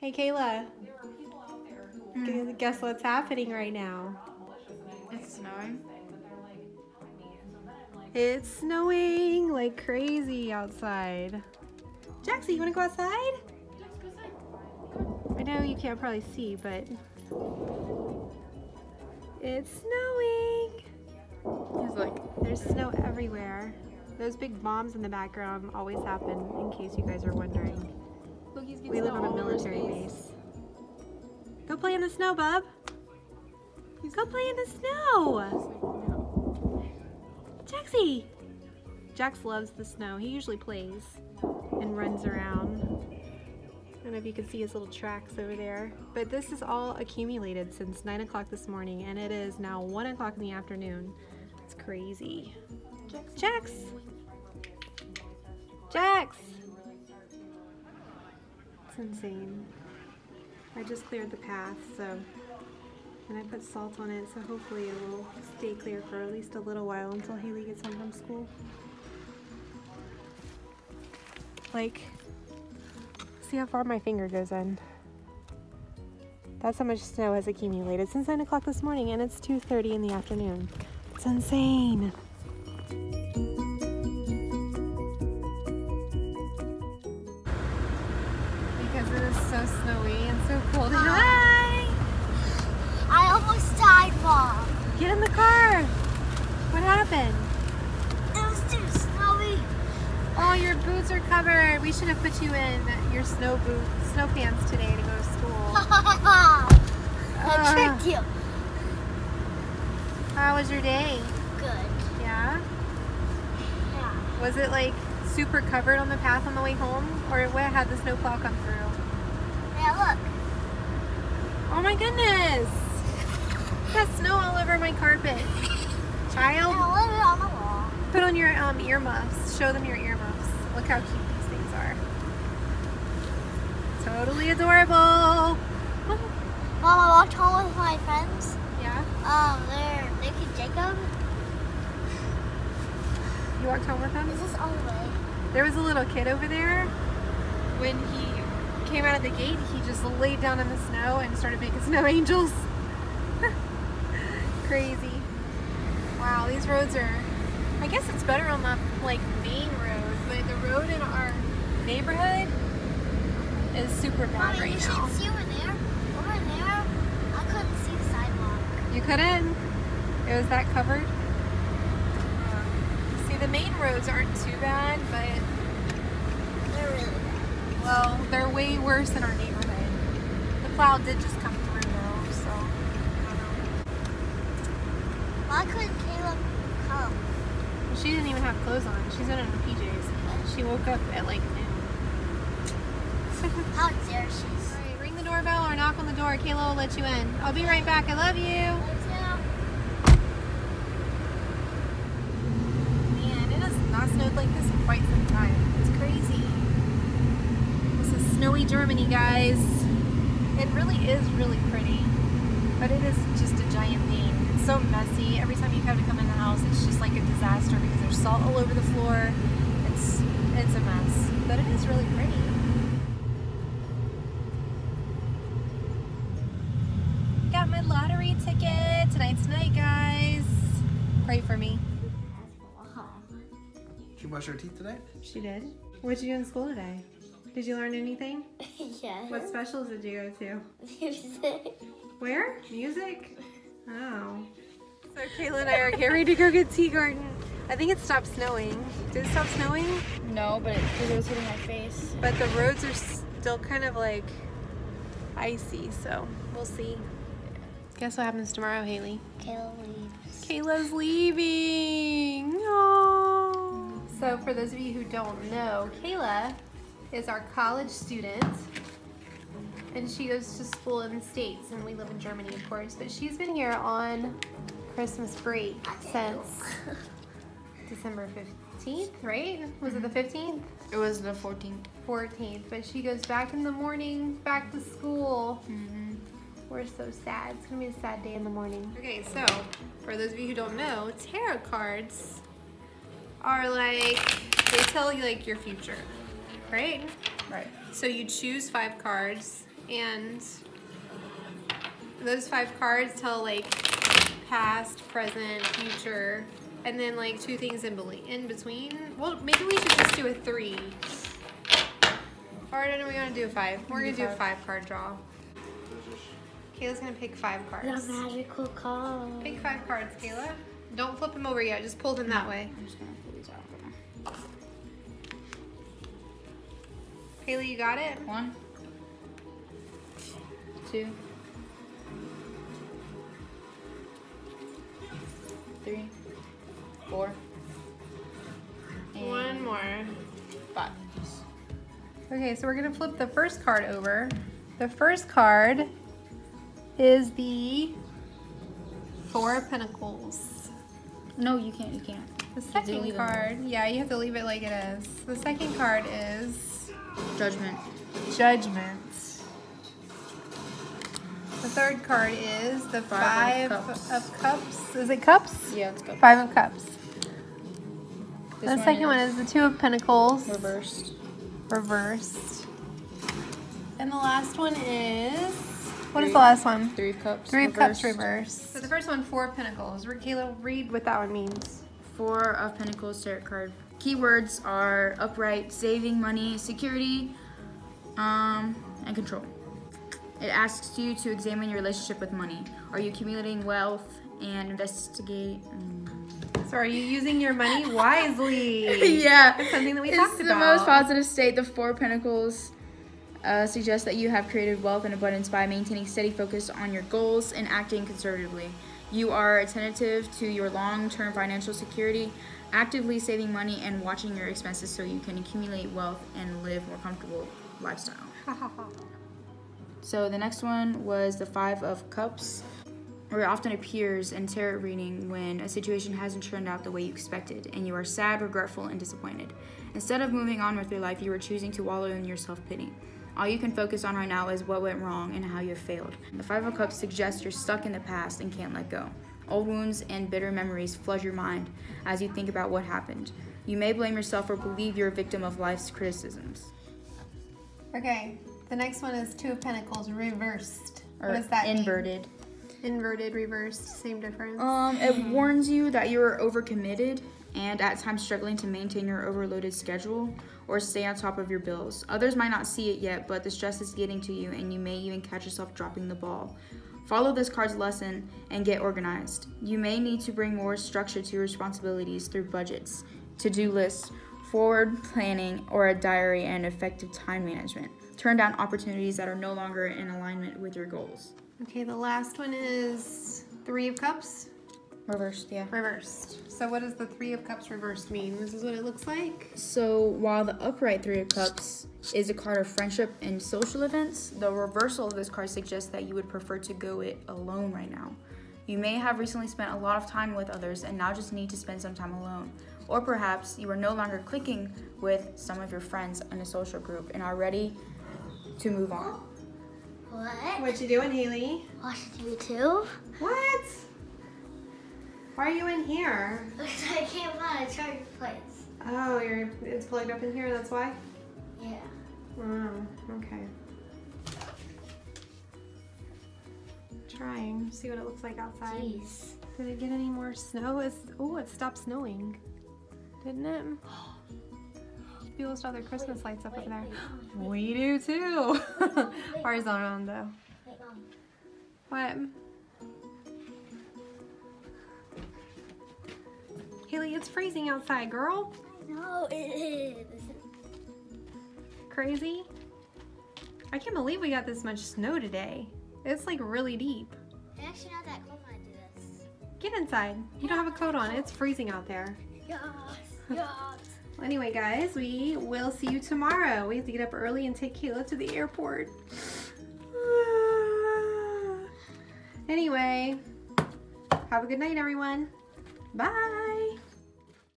Hey, Kayla. Gu- Guess what's happening right now? It's snowing. It's snowing like crazy outside. Jaxie, you want to go outside? I know you can't probably see, but it's snowing. He's like, There's snow everywhere. Those big bombs in the background always happen, in case you guys are wondering. We live on a military base. Go play in the snow, bub. Go play in the snow. Jaxie. Jax loves the snow. He usually plays and runs around. I don't know if you can see his little tracks over there. But this is all accumulated since 9 o'clock this morning, and it is now 1 o'clock in the afternoon. It's crazy. Jax! Jax! Jax! It's insane. I just cleared the path, so and I put salt on it, so hopefully it will stay clear for at least a little while until Hayleigh gets home from school. Like, see how far my finger goes in. That's how much snow has accumulated since 9 o'clock this morning, and it's 2.30 in the afternoon. It's insane. So snowy and so cold. Hi! I almost died, Mom. Get in the car! What happened? It was too snowy. Oh, your boots are covered. We should have put you in your snow boot, snow pants today to go to school. I Ah. tricked you. How was your day? Good. Yeah? Yeah. Was it like super covered on the path on the way home? Or what had the snowplow come through? Look. Oh my goodness! Got snow all over my carpet. Child, a little bit on put on your um, earmuffs. Show them your earmuffs. Look how cute these things are. Totally adorable. Mom, I walked home with my friends. Yeah? Um, they're Nick and Jacob. You walked home with them? Is this all the way? There was a little kid over there. When he came out of the gate, he just laid down in the snow and started making snow angels. Crazy. Wow, these roads are. I guess it's better on the like main road, but the road in our neighborhood is super bad Mommy, right you now. see over there. Over there, I couldn't see the sidewalk. You couldn't? It was that covered? Yeah. See, the main roads aren't too bad, but They're really bad. Well, they're way worse in our neighborhood. The plow did just come through though, so I don't know. Why couldn't Kayla come? She didn't even have clothes on. She's in her PJs. She woke up at like noon. How dare she? Alright, ring the doorbell or knock on the door. Kayla will let you in. I'll be right back. I love you. Man, it has not snowed like this in quite some time. It's crazy. This is snowy Germany, guys. It really is really pretty, but it is just a giant pain. It's so messy. Every time you have to come in the house, it's just like a disaster because there's salt all over the floor. It's it's a mess, but it is really pretty. Got my lottery ticket. Tonight's night, guys. Pray for me. Did you brush your teeth today? She did. What'd you do in school today? Did you learn anything? yeah. What specials did you go to? Music. Where? Music? Oh. So Kayla and I are getting ready to go get tea garden. I think it stopped snowing. Did it stop snowing? No, but because it, was hitting my face. But the roads are still kind of like icy, so we'll see. Guess what happens tomorrow, Hayleigh? Kayla leaves. Kayla's leaving. Aww. So for those of you who don't know, Kayla is our college student. And she goes to school in the States, and we live in Germany, of course. But she's been here on Christmas break since December 15th, right? Was it the 15th? It was the 14th. 14th. But she goes back in the morning, back to school. Mm-hmm. We're so sad. It's gonna be a sad day in the morning. Okay, so for those of you who don't know, tarot cards are like they tell you like your future, right? Right. So you choose five cards and those five cards tell like past, present, future, and then like two things in, in between. Well, maybe we should just do a three. Or do we want to do a five? We're gonna do a five card draw. Kayla's gonna pick five cards. The magical card. Pick five cards, Kayla. Don't flip them over yet. Just pull them that way. Kayla, you got it? One, two, three, four, One more. five. Okay, so we're gonna flip the first card over. The first card is the Four of Pentacles. No, you can't. You can't. The second card, yeah, you have to leave it like it is. The second card is Judgment. Judgment. The third card is the Five Five, of Cups. of Cups. Is it Cups? Yeah, let's go. Five of Cups. This the second one is the Two of Pentacles. reversed. reversed. And the last one is what is Three. the last one? Three of cups. Three of Cups reversed. reversed. So the first one, Four of Pentacles. Re- Kayla, read what that one means. Four of Pentacles tarot card. Keywords are upright, saving money, security, um, and control. It asks you to examine your relationship with money. Are you accumulating wealth and investigate? mm. So are you using your money wisely? yeah, It's something that we it's talked the most positive state. The Four Pentacles uh, suggests that you have created wealth and abundance by maintaining steady focus on your goals and acting conservatively. You are attentive to your long-term financial security, actively saving money and watching your expenses so you can accumulate wealth and live more comfortable lifestyle. So the next one was the Five of Cups, where it often appears in tarot reading when a situation hasn't turned out the way you expected, and you are sad, regretful, and disappointed. Instead of moving on with your life, you are choosing to wallow in your self pity. All you can focus on right now is what went wrong and how you have failed. The Five of Cups suggests you're stuck in the past and can't let go. Old wounds and bitter memories flood your mind as you think about what happened. You may blame yourself or believe you're a victim of life's criticisms. okay. The next one is Two of Pentacles reversed. Or what does that mean? Inverted. Reversed, same difference. Um, it warns you that you're overcommitted and at times struggling to maintain your overloaded schedule or stay on top of your bills. Others might not see it yet, but the stress is getting to you and you may even catch yourself dropping the ball. Follow this card's lesson and get organized. You may need to bring more structure to your responsibilities through budgets, to do lists, forward planning, or a diary and effective time management. Turn down opportunities that are no longer in alignment with your goals. Okay, the last one is Three of Cups Reversed, yeah. reversed. So what does the Three of Cups reversed mean? This is what it looks like. So while the upright Three of Cups is a card of friendship and social events, the reversal of this card suggests that you would prefer to go it alone right now. You may have recently spent a lot of time with others and now just need to spend some time alone. Or perhaps you are no longer clicking with some of your friends in a social group and are ready to move on. What? What you doing, Hayleigh? Watching YouTube? What? Why are you in here? Because I can't find a charger place. Oh, you're it's plugged up in here. That's why. Yeah. Oh, okay. Trying. See what it looks like outside. Jeez. Did it get any more snow? It's oh, it stopped snowing, didn't it? People still have their Christmas lights up over there. We do too. Ours aren't on though. What? Hayleigh, it's freezing outside, girl. No, it is. Crazy. I can't believe we got this much snow today. It's like really deep. It's actually not that cold when I do this. Get inside. You don't have a coat on. It's freezing out there. Yes. Yes. Well, anyway, guys, we will see you tomorrow. We have to get up early and take Kayla to the airport. anyway, have a good night, everyone. Bye.